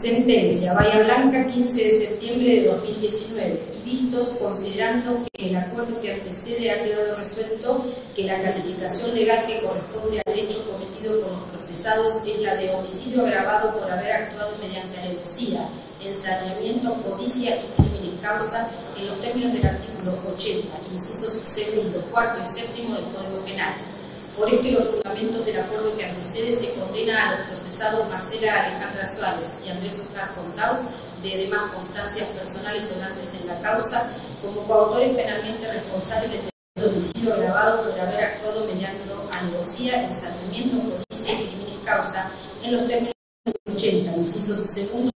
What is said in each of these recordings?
Sentencia, Bahía Blanca, 15 de septiembre de 2019. Y vistos considerando que el acuerdo que antecede ha quedado resuelto que la calificación legal que corresponde al hecho cometido por los procesados es la de homicidio agravado por haber actuado mediante alevosía, ensañamiento, codicia y crimen en causa en los términos del artículo 80, incisos segundo, cuarto y séptimo del Código Penal por esto y los fundamentos del acuerdo que antecede se condena a los procesados Marcela Alejandra Suárez y Andrés Oscar Contau de demás constancias personales sonantes en la causa como coautores penalmente responsables del homicidio agravado por haber actuado mediante alevosía, ensañamiento, codicia y crimen en causa en los términos 80, incisos segundo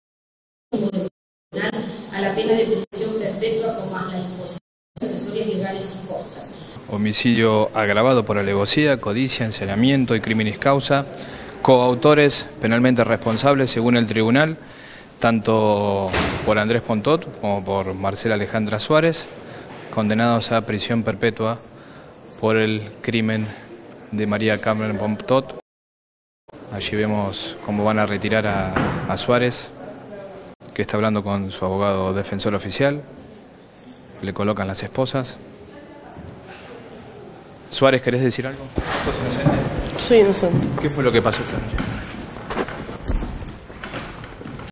a la pena de prisión perpetua como más la imposición de accesorias legales y costas homicidio agravado por alevosía, codicia, encerramiento y crímenes causa, coautores penalmente responsables según el tribunal, tanto por Andrés Pontot como por Marcela Alejandra Suárez, condenados a prisión perpetua por el crimen de María Carmen Pontot. Allí vemos cómo van a retirar a Suárez, que está hablando con su abogado defensor oficial, le colocan las esposas. Suárez, ¿querés decir algo? Soy inocente. ¿Qué fue lo que pasó esta noche?